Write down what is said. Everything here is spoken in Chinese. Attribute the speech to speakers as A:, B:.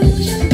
A: 不想。